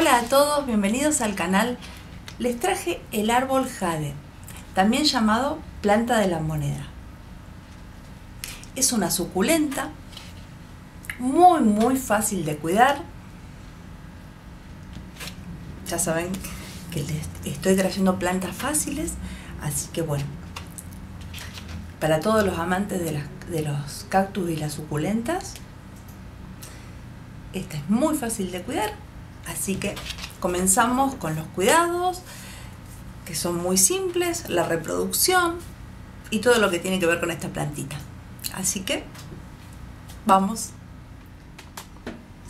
Hola a todos, bienvenidos al canal. Les traje el árbol jade, también llamado planta de la moneda. Es una suculenta, muy muy fácil de cuidar. Ya saben que les estoy trayendo plantas fáciles, así que bueno, para todos los amantes de, de los cactus y las suculentas, esta es muy fácil de cuidar Así que comenzamos con los cuidados, que son muy simples, la reproducción y todo lo que tiene que ver con esta plantita. Así que vamos.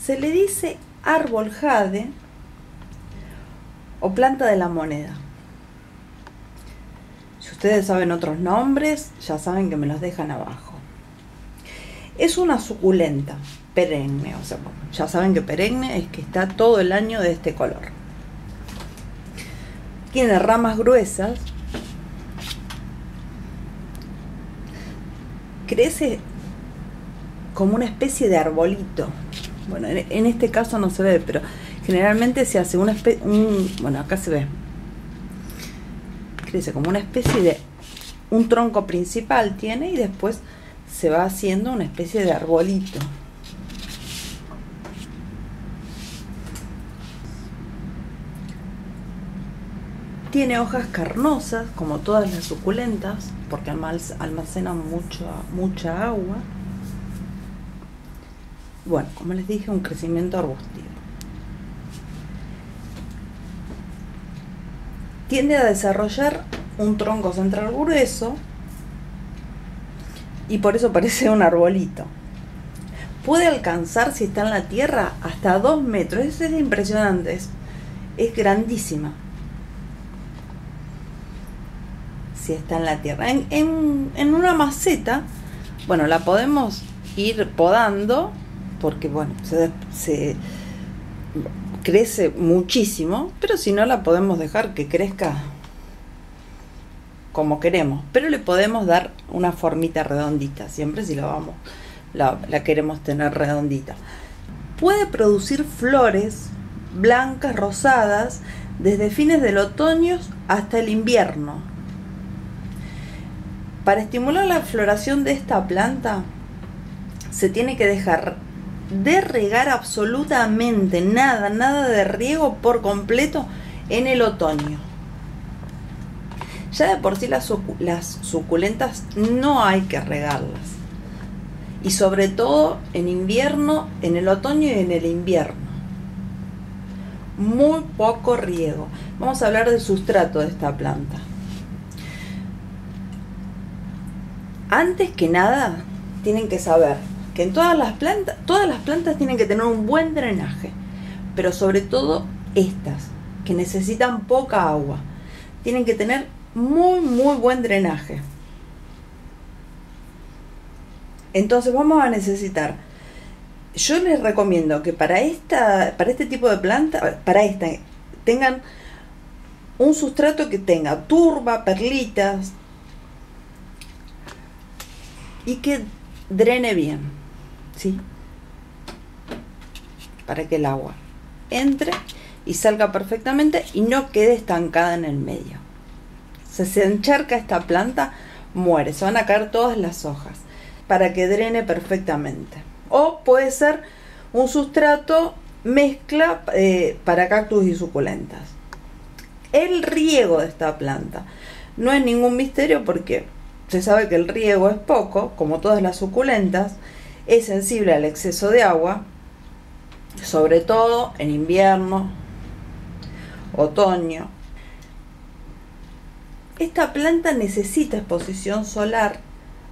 Se le dice árbol jade o planta de la moneda. Si ustedes saben otros nombres, ya saben que me los dejan abajo. Es una suculenta, perenne, o sea, ya saben que perenne es que está todo el año de este color. Tiene ramas gruesas, crece como una especie de arbolito. Bueno, en, este caso no se ve, pero generalmente se hace una especie, bueno, acá se ve. Crece como una especie de un tronco principal tiene y después se va haciendo una especie de arbolito. Tiene hojas carnosas, como todas las suculentas, porque almacenan mucha agua. Bueno, como les dije, un crecimiento arbustivo. Tiende a desarrollar un tronco central grueso y por eso parece un arbolito. Puede alcanzar, si está en la tierra, hasta 2 metros. Eso es impresionante, es grandísima. está en la tierra. En, una maceta, bueno, la podemos ir podando porque, bueno, se, crece muchísimo, pero si no la podemos dejar que crezca como queremos, pero le podemos dar una formita redondita, siempre si la vamos, la, la queremos tener redondita. Puede producir flores blancas, rosadas, desde fines del otoño hasta el invierno. Para estimular la floración de esta planta, se tiene que dejar de regar absolutamente nada, nada de riego por completo en el otoño. Ya de por sí las, suculentas no hay que regarlas. Y sobre todo en invierno, en el otoño y en el invierno. Muy poco riego. Vamos a hablar del sustrato de esta planta. antes que nada, tienen que saber que en todas las plantas, todas las plantas tienen que tener un buen drenaje, pero sobre todo estas, que necesitan poca agua, tienen que tener muy, muy buen drenaje. Entonces vamos a necesitar, yo les recomiendo que para, esta, para este tipo de planta, para esta, tengan un sustrato que tenga turba, perlitas, y que drene bien, ¿sí? Para que el agua entre y salga perfectamente y no quede estancada en el medio. Se encharca esta planta, muere, se van a caer todas las hojas para que drene perfectamente. O puede ser un sustrato mezcla eh, para cactus y suculentas. El riego de esta planta no es ningún misterio porque se sabe que el riego es poco, como todas las suculentas, es sensible al exceso de agua, sobre todo en invierno, otoño. Esta planta necesita exposición solar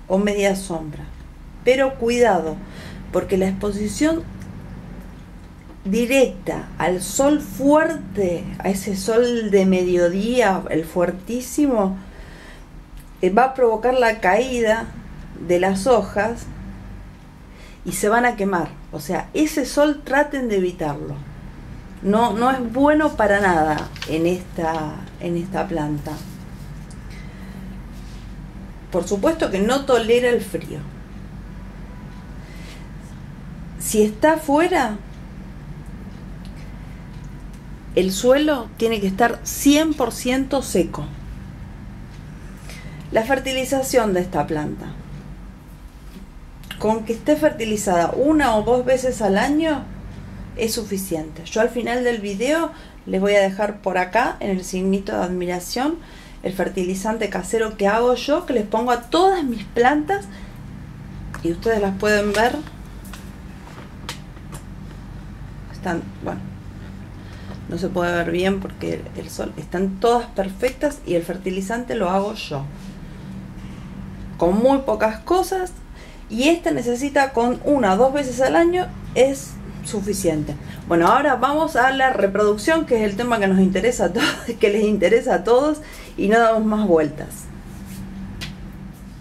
o media sombra, pero cuidado, porque la exposición directa al sol fuerte, a ese sol de mediodía, el fuertísimo, eh, va a provocar la caída de las hojas y se van a quemar. O sea, ese sol traten de evitarlo. No, no es bueno para nada en esta, en esta planta. Por supuesto que no tolera el frío. Si está afuera, el suelo tiene que estar 100% seco. La fertilización de esta planta. Con que esté fertilizada una o dos veces al año es suficiente. Yo al final del video les voy a dejar por acá en el signito de admiración el fertilizante casero que hago yo, que les pongo a todas mis plantas y ustedes las pueden ver. Están, bueno, no se puede ver bien porque el sol, están todas perfectas y el fertilizante lo hago yo. Con muy pocas cosas y este necesita con una o dos veces al año es suficiente. Bueno, ahora vamos a la reproducción, que es el tema que nos interesa a todos, que les interesa a todos y no damos más vueltas.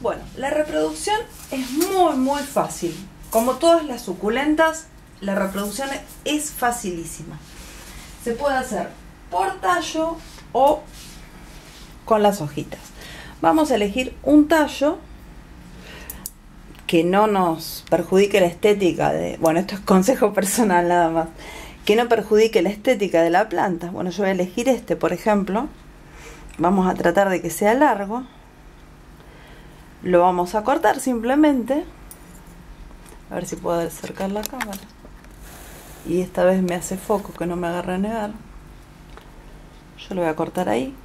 Bueno, la reproducción es muy muy fácil. Como todas las suculentas, la reproducción es facilísima. Se puede hacer por tallo o con las hojitas. Vamos a elegir un tallo que no nos perjudique la estética de, bueno, esto es consejo personal nada más, que no perjudique la estética de la planta. Bueno, yo voy a elegir este, por ejemplo. Vamos a tratar de que sea largo. Lo vamos a cortar simplemente. A ver si puedo acercar la cámara. Y esta vez me hace foco que no me agarre a negar. Yo lo voy a cortar ahí.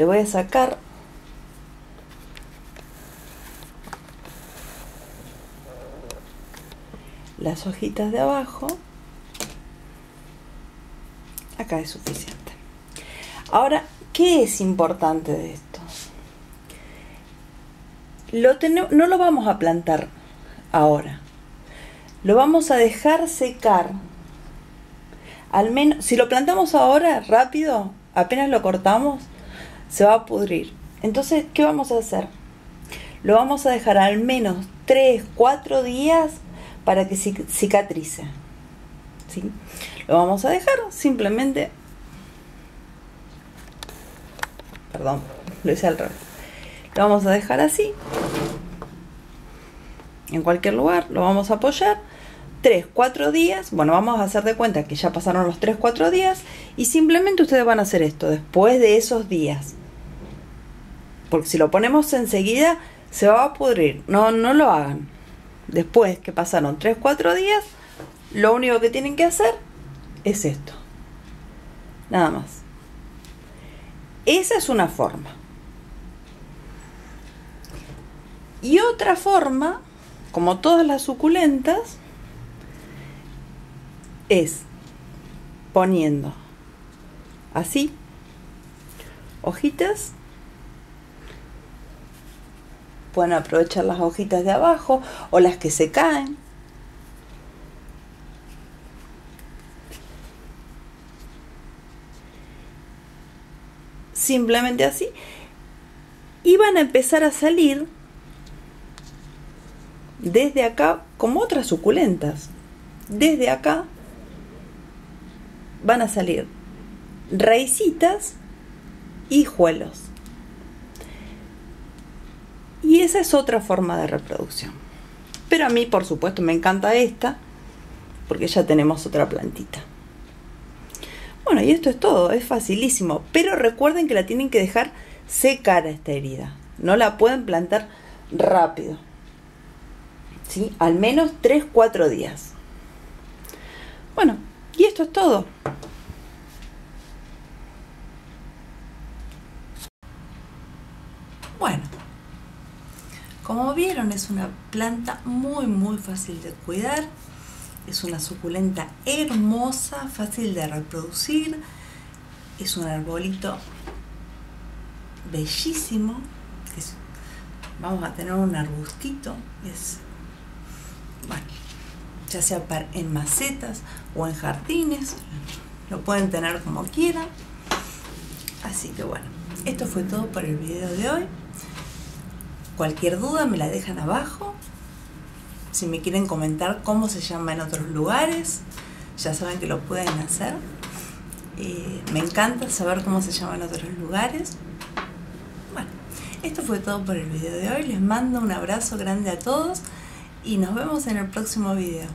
le voy a sacar las hojitas de abajo es suficiente ahora ¿qué es importante de esto? Lo no lo vamos a plantar ahora lo vamos a dejar secar al menos si lo plantamos ahora rápido apenas lo cortamos se va a pudrir. Entonces, ¿qué vamos a hacer? Lo vamos a dejar al menos 3, 4 días para que cicatrice. Lo vamos a dejar simplemente... Perdón, lo hice al revés. Lo vamos a dejar así. En cualquier lugar, lo vamos a apoyar 3, 4 días, bueno, vamos a hacer de cuenta que ya pasaron los 3, 4 días y simplemente ustedes van a hacer esto después de esos días. Porque si lo ponemos enseguida, se va a pudrir. No, no lo hagan. Después que pasaron 3, 4 días, lo único que tienen que hacer es esto. Nada más. Esa es una forma. Y otra forma, como todas las suculentas, es poniendo así hojitas pueden aprovechar las hojitas de abajo o las que se caen. Simplemente así. Y van a empezar a salir desde acá como otras suculentas. Desde acá van a salir raicitas y juelos. Y esa es otra forma de reproducción. Pero a mí, por supuesto, me encanta esta, porque ya tenemos otra plantita. Bueno, y esto es todo, es facilísimo. Pero recuerden que la tienen que dejar secar esta herida. No la pueden plantar rápido. ¿Sí? Al menos 3-4 días. Bueno, y esto es todo. Bueno, como vieron es una planta muy muy fácil de cuidar, es una suculenta hermosa, fácil de reproducir, es un arbolito bellísimo, vamos a tener un arbustito, bueno, ya sea en macetas o en jardines, lo pueden tener como quieran, así que bueno, esto fue todo por el video de hoy. Cualquier duda me la dejan abajo. Si me quieren comentar cómo se llama en otros lugares, ya saben que lo pueden hacer. Eh, me encanta saber cómo se llama en otros lugares. Bueno, esto fue todo por el video de hoy. Les mando un abrazo grande a todos y nos vemos en el próximo video.